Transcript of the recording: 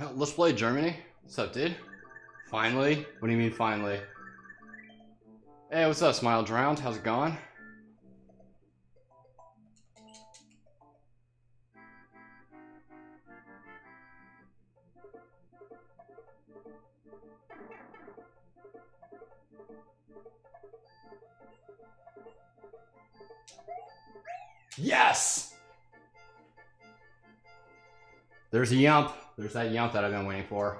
Let's play Germany. What's up, dude? Finally? What do you mean finally? Hey, what's up, Smile Drowned? How's it going? Yes! There's a yump. There's that yump that I've been waiting for.